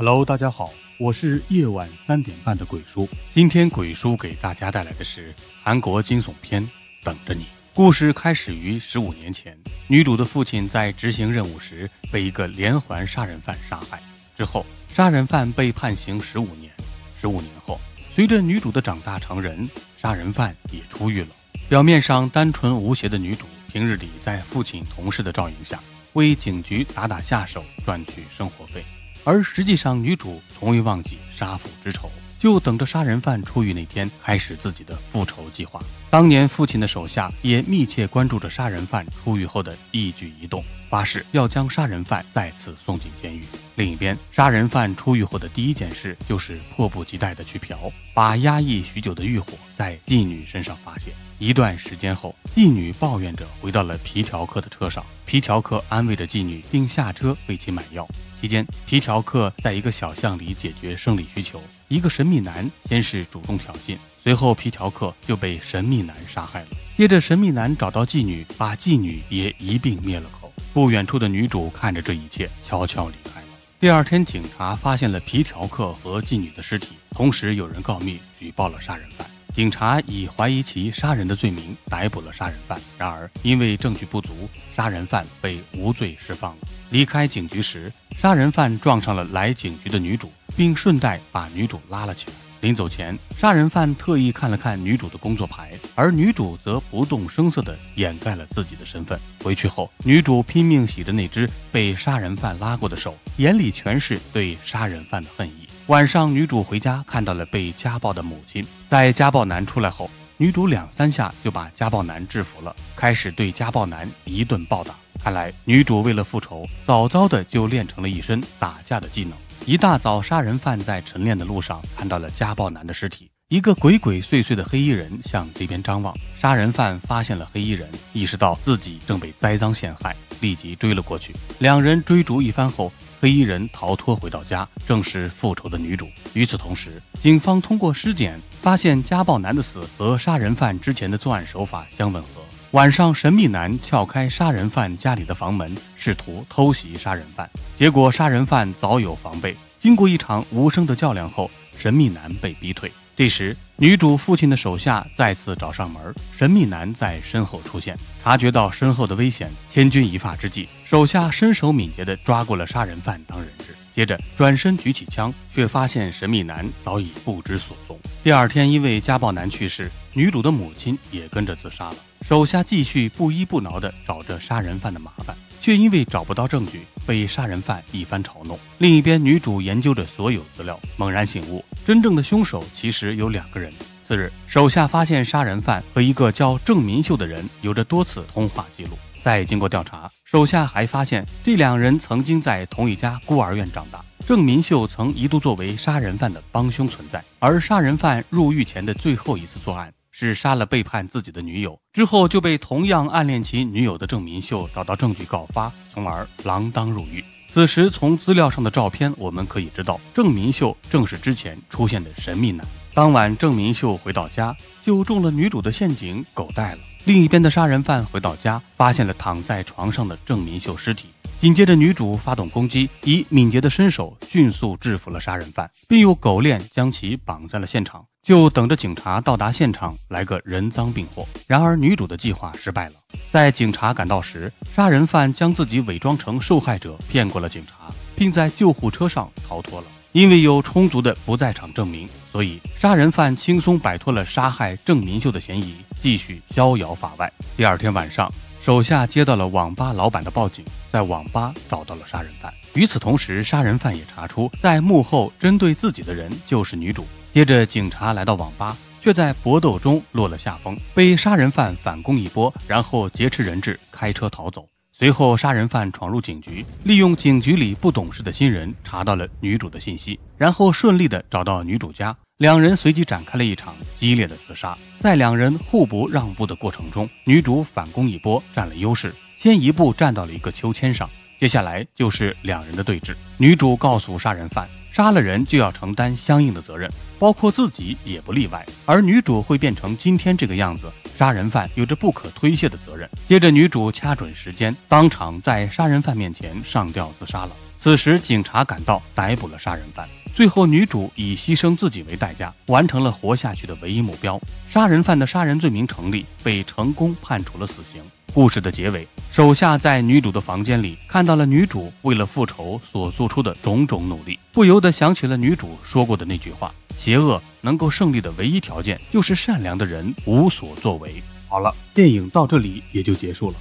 Hello，大家好，我是夜晚三点半的鬼叔。今天鬼叔给大家带来的是韩国惊悚片《等着你》。故事开始于十五年前，女主的父亲在执行任务时被一个连环杀人犯杀害，之后杀人犯被判刑十五年。十五年后，随着女主的长大成人，杀人犯也出狱了。表面上单纯无邪的女主，平日里在父亲同事的照应下，为警局打打下手，赚取生活费。而实际上，女主从未忘记杀父之仇，就等着杀人犯出狱那天开始自己的复仇计划。当年父亲的手下也密切关注着杀人犯出狱后的一举一动，发誓要将杀人犯再次送进监狱。另一边，杀人犯出狱后的第一件事就是迫不及待地去嫖，把压抑许久的欲火在妓女身上发泄。一段时间后，妓女抱怨着回到了皮条客的车上，皮条客安慰着妓女，并下车为其买药。期间，皮条客在一个小巷里解决生理需求。一个神秘男先是主动挑衅，随后皮条客就被神秘男杀害了。接着，神秘男找到妓女，把妓女也一并灭了口。不远处的女主看着这一切，悄悄离开了。第二天，警察发现了皮条客和妓女的尸体，同时有人告密举报了杀人犯。警察以怀疑其杀人的罪名逮捕了杀人犯，然而因为证据不足，杀人犯被无罪释放了。离开警局时，杀人犯撞上了来警局的女主，并顺带把女主拉了起来。临走前，杀人犯特意看了看女主的工作牌，而女主则不动声色地掩盖了自己的身份。回去后，女主拼命洗着那只被杀人犯拉过的手，眼里全是对杀人犯的恨意。晚上，女主回家看到了被家暴的母亲。在家暴男出来后，女主两三下就把家暴男制服了，开始对家暴男一顿暴打。看来，女主为了复仇，早早的就练成了一身打架的技能。一大早，杀人犯在晨练的路上看到了家暴男的尸体，一个鬼鬼祟祟的黑衣人向这边张望。杀人犯发现了黑衣人，意识到自己正被栽赃陷害，立即追了过去。两人追逐一番后。黑衣人逃脱回到家，正是复仇的女主。与此同时，警方通过尸检发现家暴男的死和杀人犯之前的作案手法相吻合。晚上，神秘男撬开杀人犯家里的房门，试图偷袭杀人犯，结果杀人犯早有防备。经过一场无声的较量后，神秘男被逼退。这时，女主父亲的手下再次找上门，神秘男在身后出现，察觉到身后的危险，千钧一发之际，手下身手敏捷地抓过了杀人犯当人质，接着转身举起枪，却发现神秘男早已不知所踪。第二天，因为家暴男去世，女主的母亲也跟着自杀了。手下继续不依不挠地找着杀人犯的麻烦。却因为找不到证据，被杀人犯一番嘲弄。另一边，女主研究着所有资料，猛然醒悟，真正的凶手其实有两个人。次日，手下发现杀人犯和一个叫郑民秀的人有着多次通话记录。再经过调查，手下还发现这两人曾经在同一家孤儿院长大。郑民秀曾一度作为杀人犯的帮凶存在，而杀人犯入狱前的最后一次作案。是杀了背叛自己的女友之后，就被同样暗恋其女友的郑民秀找到证据告发，从而锒铛入狱。此时，从资料上的照片，我们可以知道，郑民秀正是之前出现的神秘男。当晚，郑民秀回到家，就中了女主的陷阱，狗带了。另一边的杀人犯回到家，发现了躺在床上的郑民秀尸体。紧接着，女主发动攻击，以敏捷的身手迅速制服了杀人犯，并用狗链将其绑在了现场。就等着警察到达现场来个人赃并获。然而，女主的计划失败了。在警察赶到时，杀人犯将自己伪装成受害者骗过了警察，并在救护车上逃脱了。因为有充足的不在场证明，所以杀人犯轻松摆脱了杀害郑民秀的嫌疑，继续逍遥法外。第二天晚上，手下接到了网吧老板的报警，在网吧找到了杀人犯。与此同时，杀人犯也查出，在幕后针对自己的人就是女主。接着，警察来到网吧，却在搏斗中落了下风，被杀人犯反攻一波，然后劫持人质，开车逃走。随后，杀人犯闯入警局，利用警局里不懂事的新人查到了女主的信息，然后顺利的找到女主家，两人随即展开了一场激烈的厮杀。在两人互不让步的过程中，女主反攻一波，占了优势，先一步站到了一个秋千上。接下来就是两人的对峙。女主告诉杀人犯，杀了人就要承担相应的责任，包括自己也不例外。而女主会变成今天这个样子，杀人犯有着不可推卸的责任。接着，女主掐准时间，当场在杀人犯面前上吊自杀了。此时，警察赶到，逮捕了杀人犯。最后，女主以牺牲自己为代价，完成了活下去的唯一目标。杀人犯的杀人罪名成立，被成功判处了死刑。故事的结尾，手下在女主的房间里看到了女主为了复仇所做出的种种努力，不由得想起了女主说过的那句话：“邪恶能够胜利的唯一条件，就是善良的人无所作为。”好了，电影到这里也就结束了。